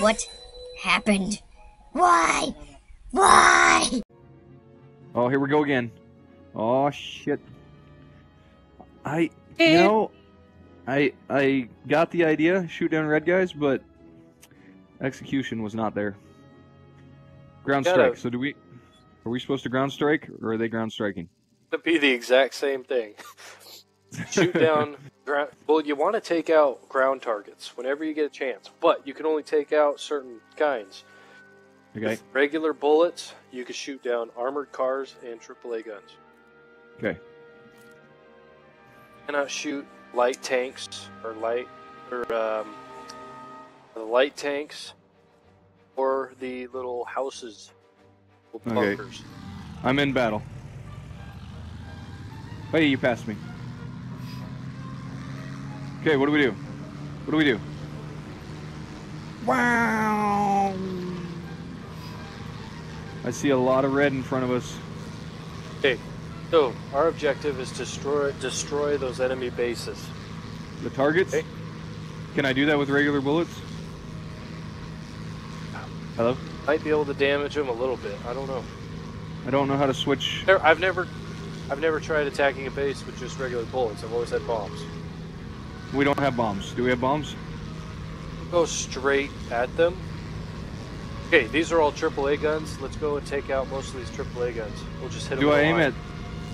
What happened? Why? Why? Oh, here we go again. Oh shit. I you eh. know I I got the idea, shoot down red guys, but execution was not there. Ground Gotta- strike. So do we are we supposed to ground strike or are they ground striking? to be the exact same thing. Shoot down. Well, you want to take out ground targets whenever you get a chance, but you can only take out certain kinds. Okay. With regular bullets, you can shoot down armored cars and AAA guns. Okay. You cannot shoot light tanks or light or um, the light tanks or the little houses, little Okay. I'm in battle. Hey, you passed me. Okay, what do we do? What do we do? Wow! I see a lot of red in front of us. Okay, so our objective is to destroy destroy those enemy bases. The targets? Okay. Can I do that with regular bullets? Hello? Might be able to damage them a little bit. I don't know. I don't know how to switch. I've never, I've never tried attacking a base with just regular bullets. I've always had bombs. We don't have bombs. Do we have bombs? Go straight at them. Okay, these are all AAA guns. Let's go and take out most of these AAA guns. We'll just hit them. Do I aim line. at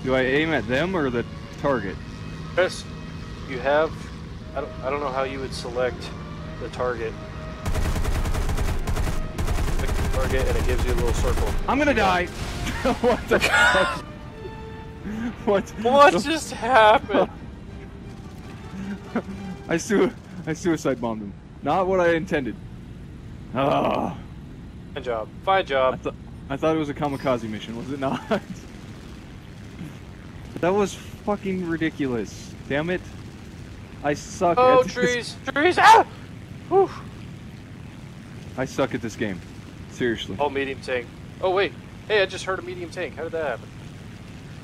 do I aim at them or the target? Chris, you have. I don't. I don't know how you would select the target. Click the target, and it gives you a little circle. I'm gonna die. what the fuck? What? What just happened? I su I suicide bombed him. Not what I intended. Oh, Fine job. Fine I job. I thought it was a kamikaze mission, was it not? that was fucking ridiculous. Damn it. I suck Oh, at this- trees! Trees! Ah! Whew. I suck at this game. Seriously. Oh, medium tank. Oh wait. Hey, I just heard a medium tank. How did that happen?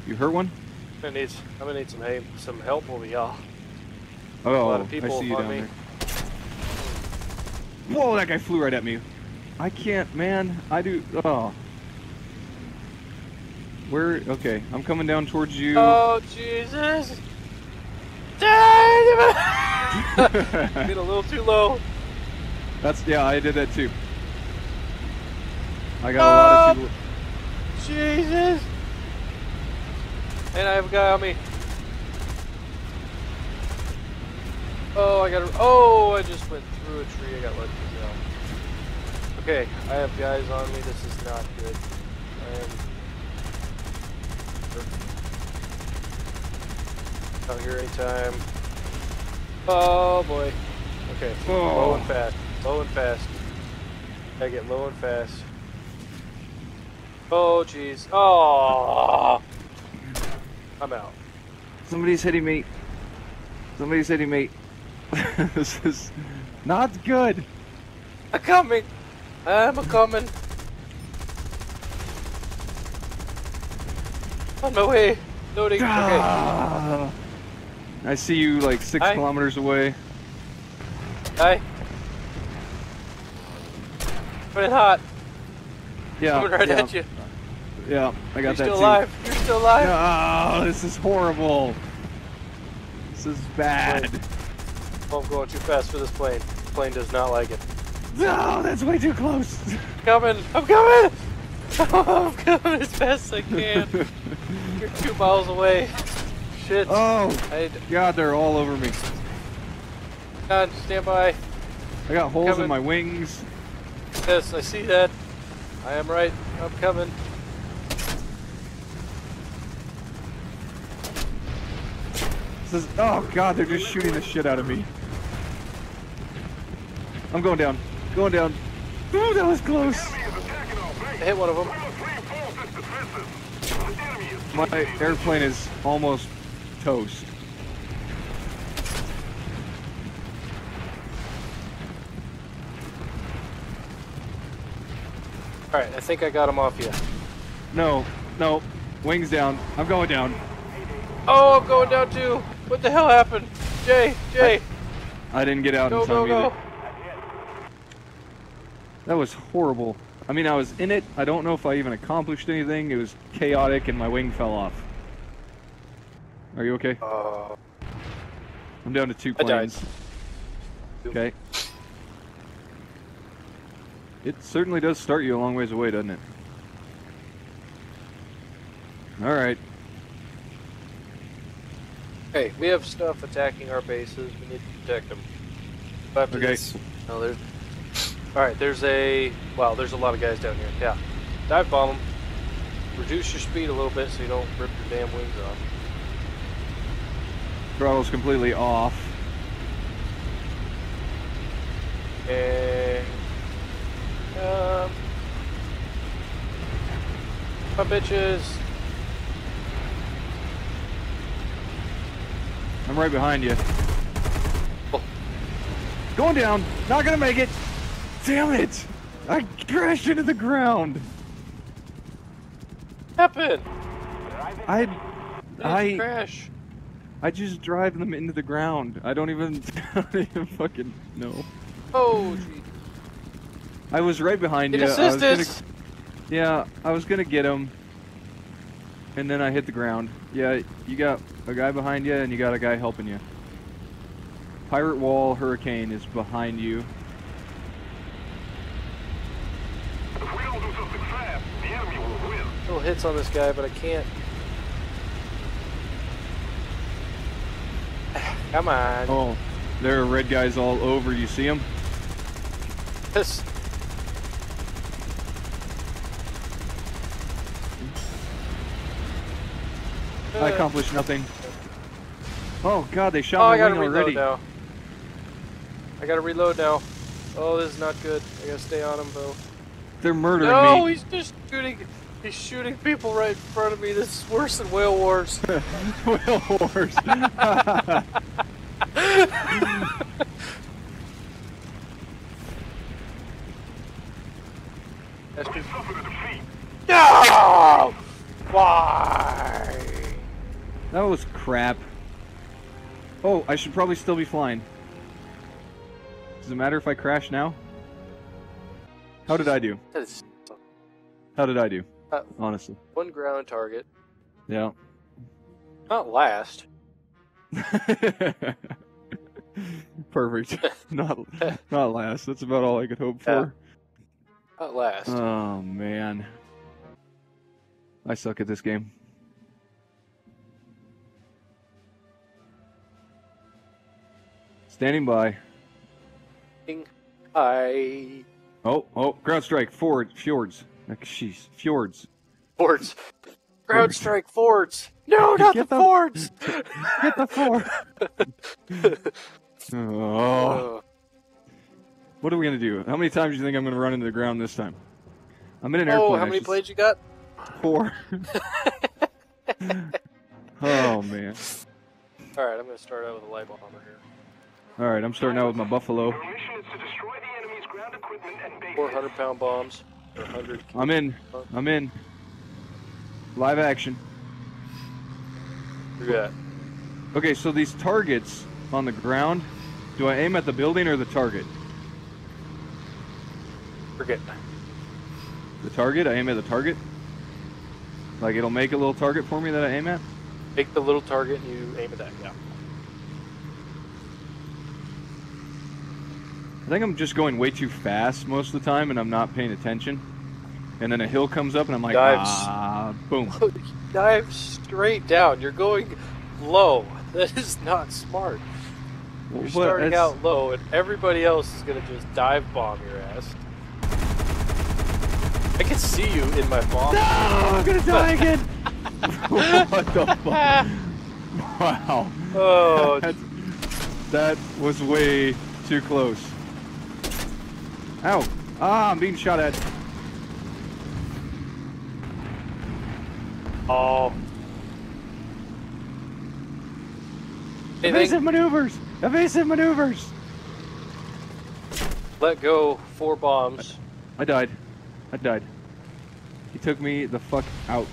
You hurt one? I'm gonna need. I'm gonna need some some help over y'all. Oh, lot of oh, people I see you on down me. there. Whoa, that guy flew right at me. I can't, man. I do. Oh. Where? Okay, I'm coming down towards you. Oh Jesus! Damn! Get a little too low. That's yeah, I did that too. I got a lot of oh, too. Jesus! And I have a guy on me. Oh, I got. Oh, I just went through a tree. I got lucky. Yeah. Okay, I have guys on me. This is not good. I am. Out here anytime. Oh boy. Okay. Oh. Low and fast. Low and fast. I get low and fast. Oh jeez. Oh. I'm out. Somebody's hitting me. Somebody's hitting me. this is not good. I'm coming. I'm a coming. On my way. Loading. Okay. Ah. I see you like six Hi. kilometers away. Hi. Running hot. Yeah, Coming right yeah, at you. yeah. I got that. You're that still too. alive. You're still alive. Oh, this is horrible. This is bad. I'm going too fast for this plane. This plane does not like it. No, that's way too close. Coming. I'm coming. I'm coming as fast as I can. You're two miles away. Shit. oh, I God, they're all over me. God, stand by. I got holes Coming. in my wings. Yes, I see that. I am right. I'm coming. This is, oh God, they're just shooting the shit out of me. I'm going down. Going down. Ooh, that was close. I hit one of them. My airplane is almost toast. All right, I think I got him off you. No, no. Wings down. I'm going down. Oh, I'm going down too. What the hell happened? Jay, Jay, I didn't get out go, in time either. Go. That was horrible. I mean, I was in it. I don't know if I even accomplished anything. It was chaotic, and my wing fell off. Are you okay? Uh, I'm down to two I died. planes. Okay. It certainly does start you a long ways away, doesn't it? All right. hey, we have stuff attacking our bases. We need to protect them. After Okay. this, no, there's. All right, there's a. Wow, there's a lot of guys down here. Yeah, dive bomb them. Reduce your speed a little bit so you don't rip your damn wings off. Throttle's completely off. And um, my bitches. I'm right behind you. Oh. Going down. Not gonna make it. Damn it! I crashed into the ground. Happen. I, Did I, crash. I just drive them into the ground. I don't even, I don't even fucking know. Oh, gee. I was right behind Get you. I was gonna, yeah, I was gonna get him, and then I hit the ground. Yeah, you got a guy behind you, and you got a guy helping you. Pirate Wall Hurricane is behind you. If we don't do something fast, the enemy will win. Little hits on this guy, but I can't. Come on. Oh, there are red guys all over. You see them? This. I accomplished nothing. Oh god, they shot Oh, my I gotta wing reload already. now. I gotta reload now. Oh, this is not good. I gotta stay on him, Bo. They're murdering No, me. he's just shooting. He's shooting people right in front of me. This is worse than Whale Wars. Whale Wars. That's We suffered. No! Why? that was crap. Oh, I should probably still be flying. Does it matter if I crash now? How did I do? How did I do? Uh, Honestly. one ground target. Yeah. Not last. Perfect. not not last. That's about all I could hope for. Not last. Oh man. I suck at this game. Standing by. I Oh, oh, ground strike, forward, fjords. Like, Jeez, fjords. forts. Ground strike forts. No, not Get the the- forts. Get the ford. oh, Uh, what are we gonna do? How many times do you think I'm gonna run into the ground this time? I'm in an airplane. oh, how many should- planes you got? Four. oh man. All right, I'm gonna start out with a light bomber here. All right, I'm starting out with my buffalo. Your mission is to destroy the enemy's ground equipment and 400 pound bombs. Or 100. I'm in. I'm in. Live action. Got? Okay, so these targets on the ground, do I aim at the building or the target? Forget. The target? I aim at the target? Like it'll make a little target for me that I aim at? Take the little target and you aim at that. Yeah. I think I'm just going way too fast most of the time and I'm not paying attention. And then a hill comes up and I'm like, Dives. ah, boom. Dive straight down. You're going low. That is not smart. You're But starting out low, and everybody else is gonna just dive bomb your ass. I can see you in my bomb. No, I'm gonna die again. what the fuck? Wow. Oh, that was way too close. Ow. Ah, I'm being shot at. oh. Anything? Evasive maneuvers! Evasive maneuvers! Let go. Four bombs. I died. I died. He took me the fuck out.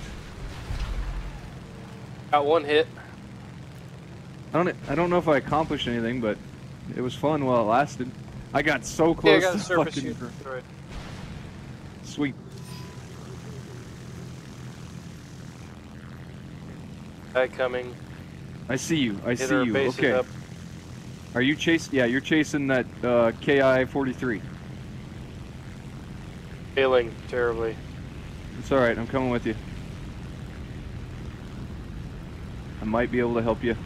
Got one hit. I don't. I don't know if I accomplished anything, but it was fun while it lasted. I got so Yeah, I close got to fucking. Right. Sweet. Guy coming. I see you. I Hit see you. Okay. up. Are you chasing? Yeah, you're chasing that uh, KI 43. Failing terribly. It's all right. I'm coming with you. I might be able to help you.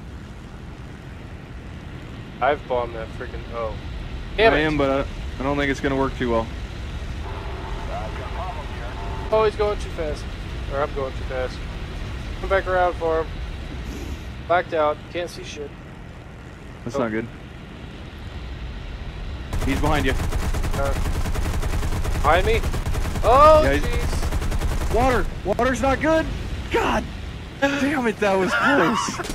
I've bombed that freaking. Oh. Damn I it. am, but I, I don't think it's gonna work too well. Oh, he's going too fast. Or I'm going too fast. Come back around for him. Blacked out. Can't see shit. That's Oh. not good. He's behind you. Uh, behind me? Oh, Yeah. Water. Water's not good. God. Damn it. That was close.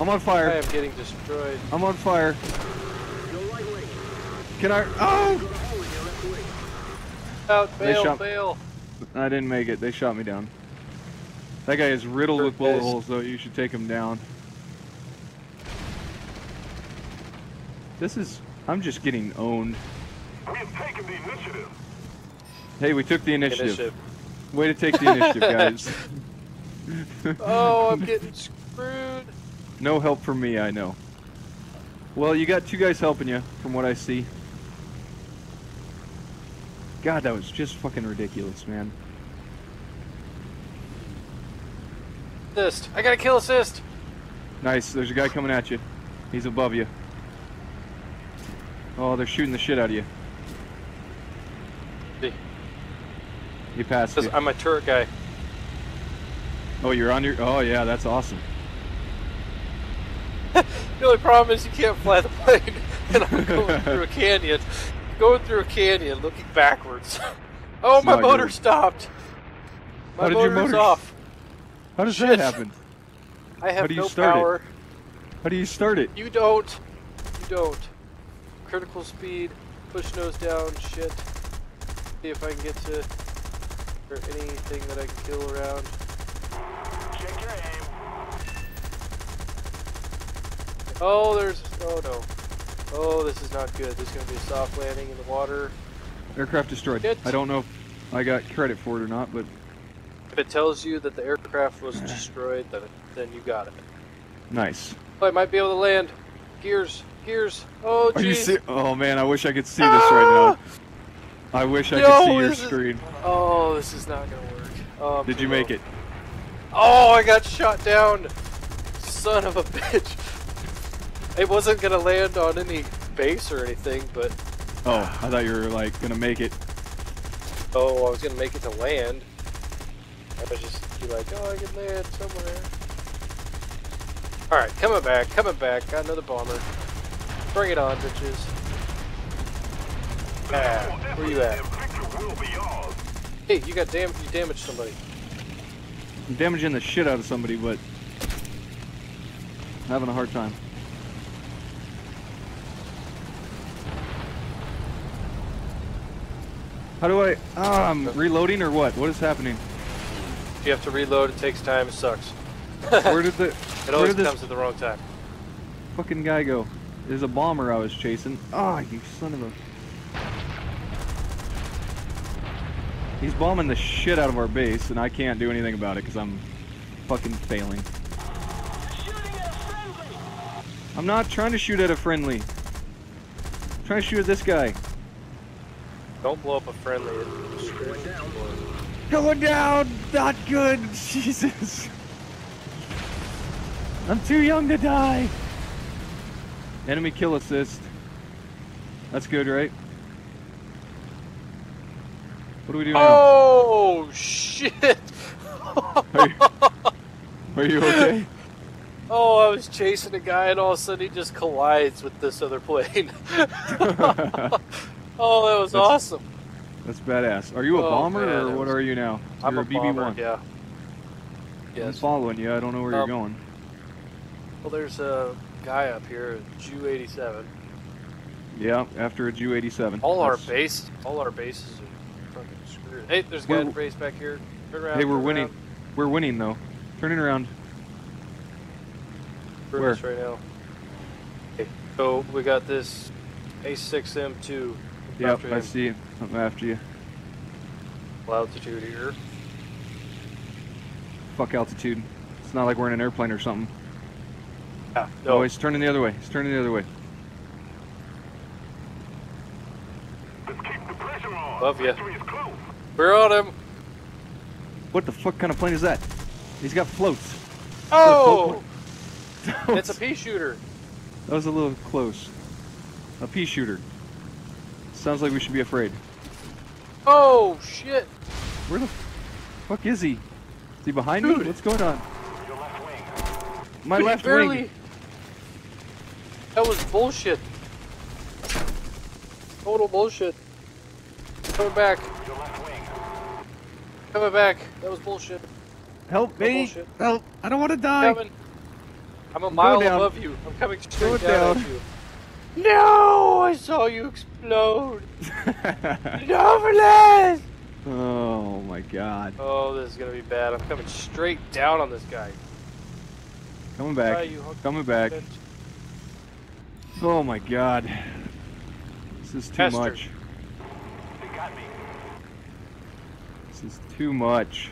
I'm on fire. I am getting destroyed. I'm on fire. Can I? Oh! Out, They bail, shot- bail. I didn't make it. They shot me down. That guy is riddled with bullet holes, though. You should take him down. This is. I'm just getting owned. We have taken the initiative. Hey, we took the initiative. Initiative. Way to take the initiative, guys. Oh, I'm getting screwed. No help from me, I know. Well, you got two guys helping you, from what I see. God, that was just fucking ridiculous, man. Assist. I got a kill assist. Nice, there's a guy coming at you. He's above you. Oh, they're shooting the shit out of you. See. You passed me. I'm a turret guy. Oh, you're on your. Oh, yeah, that's awesome. The only problem is you can't fly the plane, and I'm going through a canyon. Going through a canyon, looking backwards. Oh, It's my motor good. stopped. My How did your motor's motor- off. How does Shit. that happen? I have do you no start it? power. How do you start it? You don't. You don't. Critical speed. Push nose down. Shit. See if I can get to or anything that I can kill around. Check your aim. Oh, there's. Oh no. Oh, this is not good. This is gonna be a soft landing in the water. Aircraft destroyed. I don't know if I got credit for it or not, but If it tells you that the aircraft was destroyed, then then you got it. nice. Oh, I might be able to land. Gears. Gears. Oh, Are you see? Oh man, I wish I could see this right now. I wish I No, could see your is- screen. Oh, this is not gonna work. Oh, Did you make low. it? Oh, I got shot down. Son of a bitch. It wasn't gonna land on any base or anything, but Oh, I thought you were like gonna make it. oh, I was gonna make it to land. I was just be like, oh, I can land somewhere. All right, coming back, coming back. Got another bomber. Bring it on, bitches. Ah, where you at? And victory will be ours. Hey, you got dam. You damaged somebody. I'm damaging the shit out of somebody, but I'm having a hard time. How do I? Ah, I'm reloading or what? What is happening? You have to reload. It takes time. It sucks. Where did the It always comes at the wrong time. fucking guy go? There's a bomber I was chasing. Ah, you son of a. He's bombing the shit out of our base, and I can't do anything about it because I'm fucking failing. I'm not trying to shoot at a friendly. I'm trying to shoot at this guy. Don't blow up a friendly. It destroys. Going down! Not good! Jesus! I'm too young to die! Enemy kill assist. That's good, right? What do we do now? Oh shit! Are you, are you okay? oh, I was chasing a guy, and all of a sudden he just collides with this other plane. oh, that was That's- awesome. That's badass. Are you a Oh, bomber man, or what was- are you now? I'm You're a BB-1. bomber. Yeah. I'm following you. I don't know where Um, you're going. Well, there's a guy up here, Ju 87. Yeah, after a Ju 87. All our That's- base, all our bases are fucking screwed. Hey, there's a guy in base back here. Turn around. Hey, we're winning. around. We're winning though. Turning around. We're Where? right now. Okay, so we got this A6M2. Yep, I see it. I'm after you. altitude here. Fuck altitude. It's not like we're in an airplane or something. Yeah, Oh, no. he's turning the other way. He's turning the other way. Let's keep the pressure on. Love ya. Victory is close. We're on him. What the fuck kind of plane is that? He's got floats. Oh! that It's a pea shooter. That was a little close. A pea shooter. Sounds like we should be afraid. Oh, shit. Where the fuck is he? Is he behind me? What's going on? Your left wing. My Dude, left barely. wing. That was bullshit. Total bullshit. Coming back. Your left wing. Coming back. That was bullshit. Help me! bullshit. Help! I don't want to die. Coming. I'm a mile above you. I'm coming straight down, down. at you. No! I saw you explode. Norfilas! oh my god. Oh, this is gonna be bad. I'm coming straight down on this guy. Coming back. you Coming back. bitch. Oh my god. This is too Faster. much. They got me. This is too much.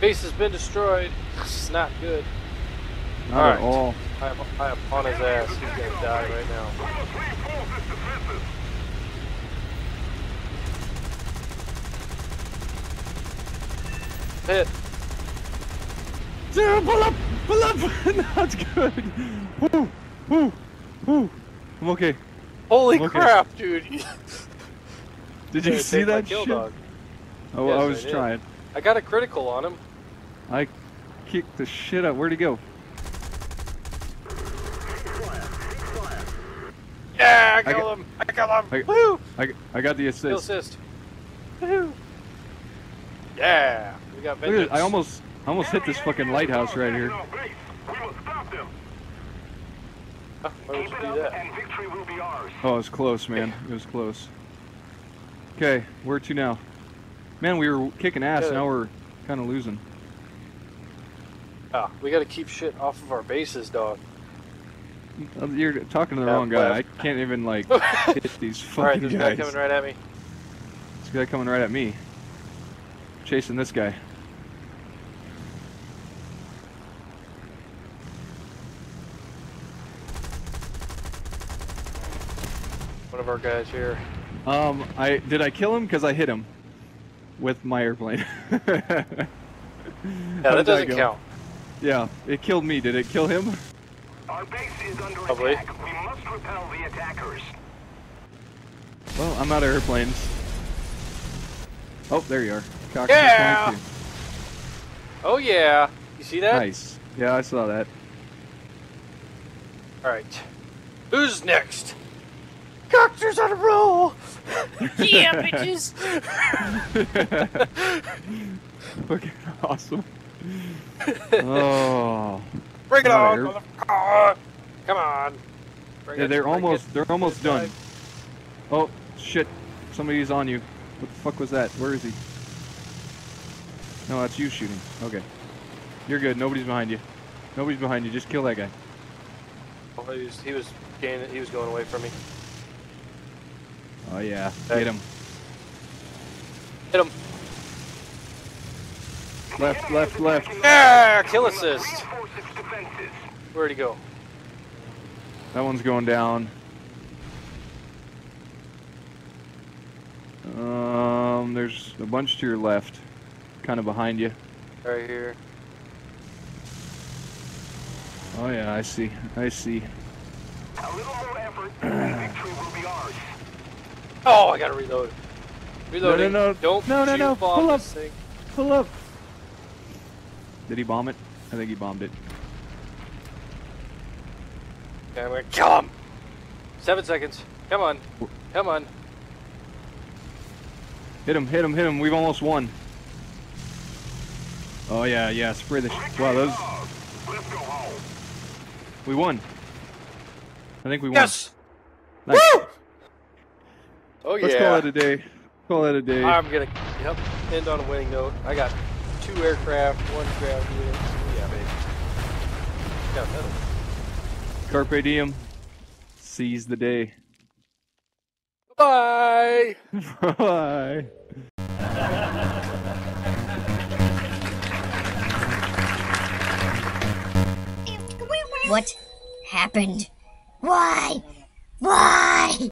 Base has been destroyed. This is not good. Not Alright. at all. I I on his ass. He's gonna die right now. We must reinforce this defenses. Hit. Zero, pull up! Pull up! That's good! Woo! Woo! Woo! I'm okay. Holy Okay. crap, dude. Did you see that shit? dog. Oh, Yes, I I was did. trying. I got a critical on him. I kicked the shit out. Where'd he go? Yeah, I I killed got- him. I killed him. I- Woo! I, I got the Kill assist. assist. Woo! Yeah, we got Look at it. I almost, almost hit this fucking lighthouse right here. We must stop them. Huh, Why would Keep you it do up, that? and victory will be ours. Oh, it was close, man. It was close. Okay, where to now? Man, we were kicking ass. Good. Now we're kind of losing. Ah, we gotta keep shit off of our bases, dog. Uh, You're talking to the Yeah, wrong guy. I can't even like hit these fucking there's a guy guys. coming right at me. This guy coming right at me. Chasing this guy. One of our guys here. Um, I did I kill him because I hit him with my airplane. yeah, Yeah, that doesn't count. Yeah, it killed me. Did it kill him? Our base is under Probably. attack. We must repel the attackers. Well, I'm out of airplanes. Oh, there you are. Cox Yeah! 22. Oh yeah, you see that? Nice. Yeah, I saw that. All right, who's next? Coxster's on a roll. yeah, bitches. Fucking awesome. oh. Bring it on. Ah, come on. Bring Yeah, it, they're almost it. they're almost done. Oh shit! Somebody's on you. What the fuck was that? Where is he? No, that's you shooting. Okay. You're good. Nobody's behind you. Nobody's behind you. Just kill that guy. Oh, he was he was gaining, he was going away from me. Oh yeah. Get him. Hit him. Left, left, left. Yeah, kill assist. Reinforce its defenses. Where'd he go? That one's going down. Um, there's a bunch to your left, kind of behind you. Right here. Oh yeah, I see. I see. A little more effort, victory will be ours. Oh, I gotta reload. Reloading. no. no, Don't No, no, no. Pull up. Pull up. Did he bomb it? I think he bombed it. Okay, I'm gonna kill him. Seven seconds. Come on. Come on. Hit him, hit him, hit him. We've almost won. Oh yeah, yeah. Spray the. Sh- wow, those. Let's go home. We won. I think we won. Yes. Nice. Woo! Oh yeah. Let's call it a day. Call it a day. I'm gonna yep, end on a winning note. I got two aircraft, one ground unit. Yeah, baby. Got metal. Carpe diem. Seize the day. Bye. Bye. what happened? Why? Why?